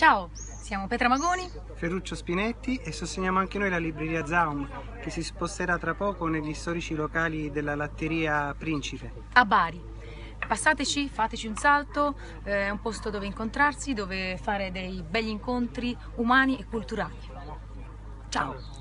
Ciao, siamo Petra Magoni, Ferruccio Spinetti e sosteniamo anche noi la libreria Zaum che si sposterà tra poco negli storici locali della latteria Principe. a Bari. Passateci, fateci un salto, eh, è un posto dove incontrarsi, dove fare dei begli incontri umani e culturali. Ciao.